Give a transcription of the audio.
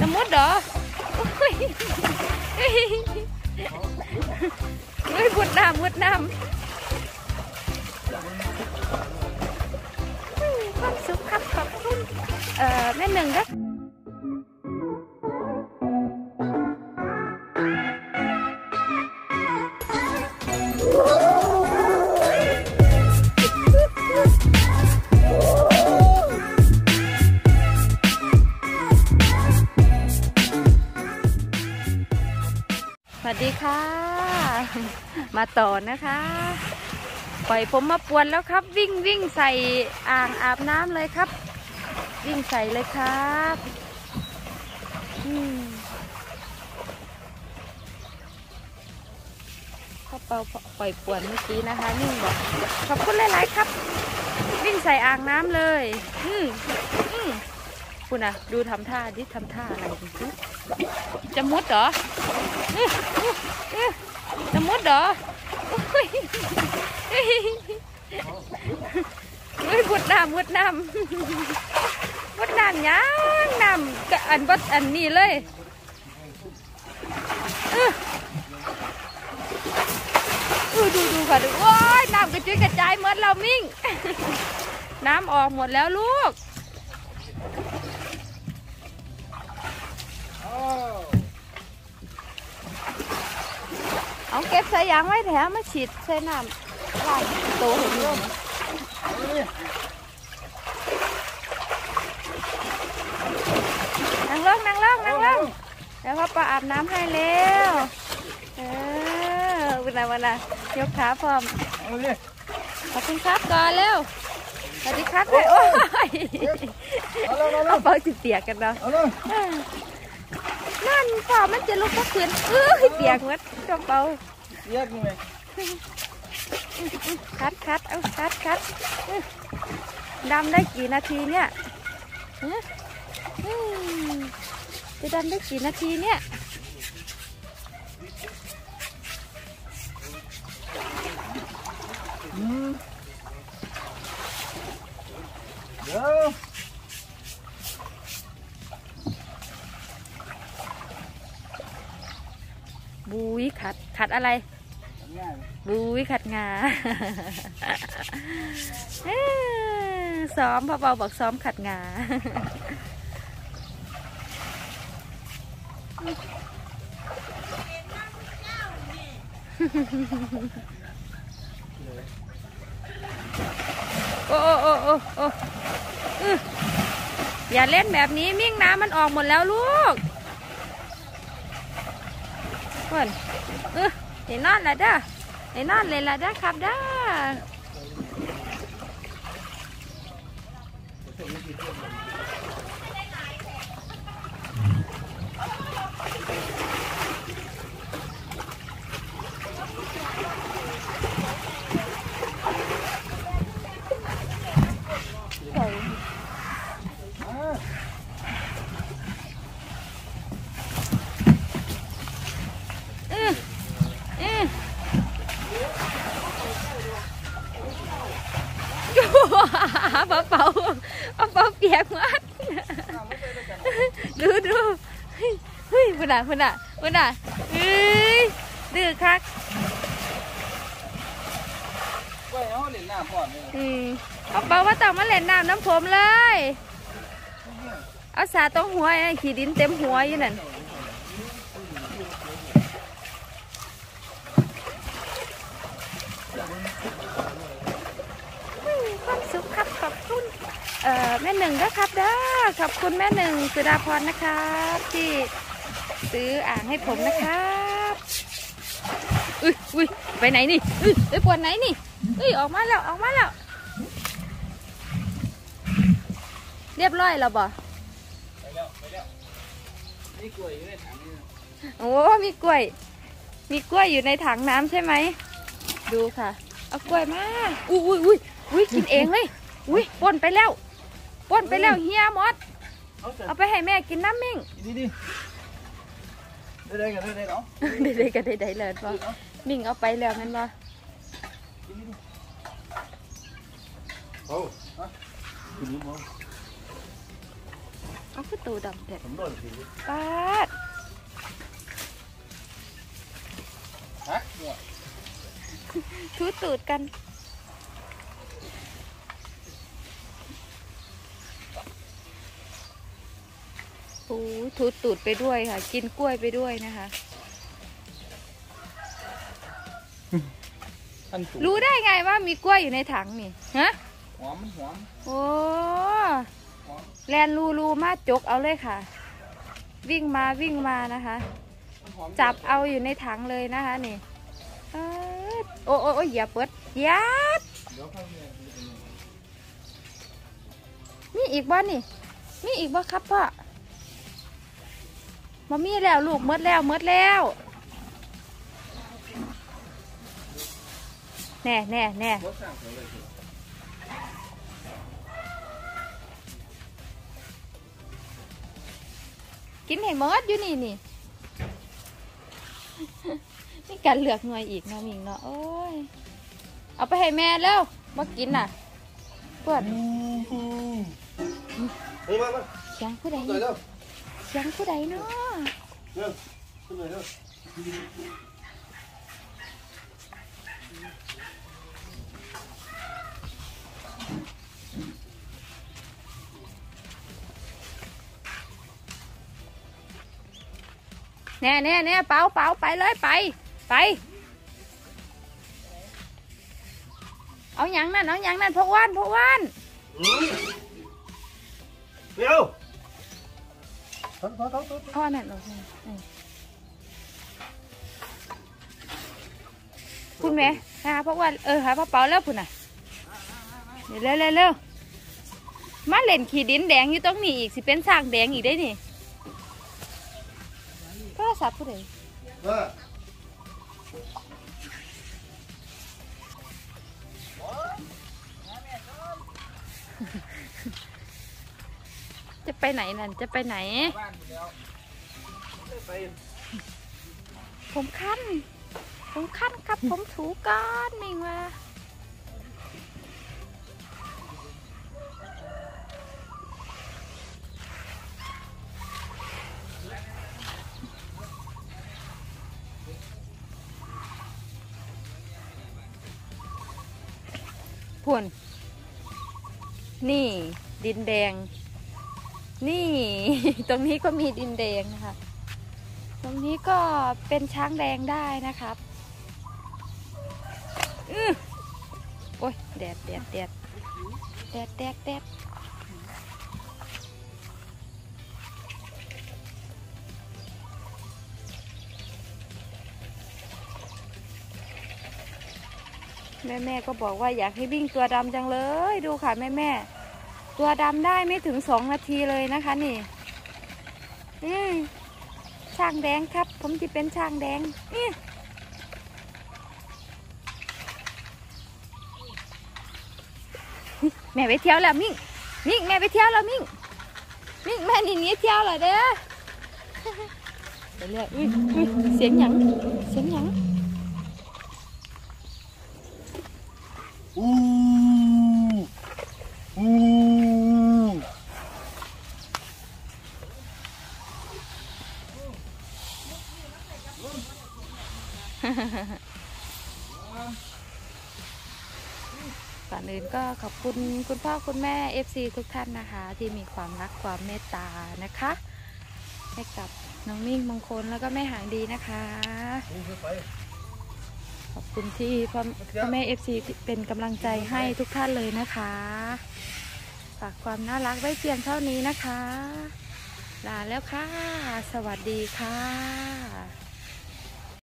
สมุดเหรอโอ้ยเฮ้ยเฮ้ย มาต่อนะคะ ปล่อยผมมาปวนแล้วครับ วิ่งวิ่งใส่อ่างอาบน้ำเลยครับ วิ่งใส่เลยครับอืมพ่อเปาปล่อยปวนเมื่อกี้นะคะนิ่งบอกขอบคุณหลาย ๆ ครับ วิ่งใส่อ่างน้ำเลย อืมอืมคุณอะดูทำท่าดิทำท่าอะไรดิจะมุดเหรอ จะมุดเหรอเฮ้ยมุดน้ำมุดน้ำมุดน้ำยังน้ำกะอันบัดอันนี้เลยอื้ออื้อดูดูค่ะดูโอ้ยน้ำกระจุยกระจายหมดเรามิ่ง น้ำออกหมดแล้วลูก เอาเก็บใส่ยางไว้แถมมาฉีดใส่น้ำล้างโตเห็นร่มนั่งลงนั่งลงนั่งลงเดี๋ยวพ่อปาอาบน้ำให้เร็วเออวันน่ะวันน่ะยกขาพร้อมเอาเลยขอบคุณครับก่อนเร็วสวัสดีครับเลยโอ้ยเอาเลยเอาเลเอายเปาสิเปียกกันเนาะ เอาเลยนั่นพ่อมันจะลุกก็คืนเอ้ยเปียกหมดกระเป๋าแยกยังไงคัดคัดเอาคัดคัดอื้อดำได้กี่นาทีเนี่ยฮะอืมจะดำได้กี่นาทีเนี่ย อืมเดี๋ยว บุย ขัดขัดอะไรง่ายบุยขัดงาเอ้อซ้อมพ่อเบาบอกซ้อมขัดงาโอ้โอ้โอ้โอ้โอ้อื้ออย่าเล่นแบบนี้มิ่งน้ำมันออกหมดแล้วลูกเพื่อน เออเห็นนอนแล้วเด้อเห็นนอนเลยละเด้อครับเด้อใส่ อ่า อืออือเป่าเป่าเปียกมาดูดูเฮ้ยเฮ้ยพุ่นอะพุ่นอะพุ่นอะเฮ้ยดื้อคักไว้เอาเหรียญหน้าก่อนเลยอืมเอาเป่าว่าต้องมาเล่นน้ำน้ำผมเลย เอาสาตรงหัวไอ้ขี้ดินเต็มหัวอยู่นั่นความสุขครับขอบคุณ แม่หนึ่งด้วยครับเด้อขอบคุณแม่หนึ่งสุดาพรนะครับ ที่ซื้ออ่างให้ผมนะครับอุ้ยอุ้ยไปไหนนี่อุ้ยไปปวดไหนนี่อุ้ยออกมาแล้วออกมาแล้ว เรียบร้อยแล้วบ่ไปแล้วไปแล้วนี่กล้วยอยู่ในถังนี่โอ้มีกล้วย มีกล้วยอยู่ในถังน้ำใช่ไหมดูค่ะ เอากล้วยมาอุ้ยอุ้ยอุ้ยกินเองเลยอุ้ยป่นไปแล้ว ป่นไปแล้วเฮียหมดเอาแต่เอาไปให้แม่กินน้ำมิ่งดีดีได้ได้กันได้ได้เนาะได้ๆก็ได้ๆเลยบ่มิ่งเอาไปแล้วแมันบ่ดีดีเอาฮะกินรู้มั้งเอาคือตูดำเด็ดผมโดนสิปาดฮะเนี่ยทูตูดกัน โอ้ทูตูดไปด้วยค่ะ กินกล้วยไปด้วยนะคะ ท่านสูงรู้ได้ไงว่ามีกล้วยอยู่ในถังนี่ฮะหอมหอมโอ้หอมแลนรูรูมาจกเอาเลยค่ะ วิ่งมาวิ่งมานะคะหอมจับเอาอยู่ในถังเลยนะคะนี่เอิ้ดโอ้โอ้โอ้อย่าเปิดอย่าดเดี๋ยวเข้าเนี่ยมีอีกบ่นี่ มีอีกบ่ครับพ่อ มามีแล้วลูกหมดแล้วหมดแล้วแน่แน่แน่รถสั่งเขาเลยสิกินให้หมดอยู่นี่นี่นี่การเหลือกหน่วยอีกเนาะมิงเนาะโอ้ยเอาไปให้แม่แล้วมากินน่ะเพื่อนเฮ้ยมามาเสียงผู้ใดหน่อย เร็วเสียงผู้ใดเนาะเร็วขึ้นหน่อยเร็วแน่แน่แน่เป๋าเป๋าไปเลยไป ไป เอาหยังนั่นเอาหยังนั่นพวกว่านพวกว่าน ถอนถอนถอนถอนเอาอันนั้นออกมาอืมคุณแม่หาพกว่านเออหาพกเป๋าแล้วคุณน่ะเดี๋ยวเร็วเร็วเร็วมาเล่นขี่ดินแดงอยู่ตรงนี้อีกสิเป็นสร้างแดงอีกได้นี่โทรศัพท์ผู้ใดเออ จะไปไหนนั่นจะไปไหน บ้านเดียวไปผมคันผมคันครับผมถูก้อนมิงว่าพวนนี่ดินแดง นี่ ตรงนี้ก็มีดินแดงนะคะ ตรงนี้ก็เป็นช้างแดงได้นะครับอือโอ้ยแดดแดดแดดแดดแดดแดดแม่แม่ก็บอกว่าอยากให้วิ่งตัวดำจังเลย ดูค่ะแม่แม่ ตัวดำได้ไม่ถึงสองนาทีเลยนะคะนี่อืมช้างแดงครับ ผมจะเป็นช้างแดงนี่แม่ไปเที่ยวแล้วมิ่งมิ่งแม่ไปเที่ยวแล้วมิ่งมิ่งแม่หนี่นี้เที่ยวแล้วเด้อไปเรื่อยอุ้ยอุ้ยเสียงหยังเสียงหยังอู้อู้ ก่อนอื่นก็ขอบคุณคุณพ่อคุณแม่ FC ทุกท่านนะคะ ที่มีความรักความเมตตานะคะ ให้กับน้องมิ่งมงคลแล้วก็แม่หางดีนะคะอู้ขึ้นไปขอบคุณที่พ่อพ่อแม่เอฟซีเป็นกำลังใจให้ทุกท่านเลยนะคะฝากความน่ารักไว้เพียงเท่านี้นะคะ ลาแล้วค่ะ สวัสดีค่ะ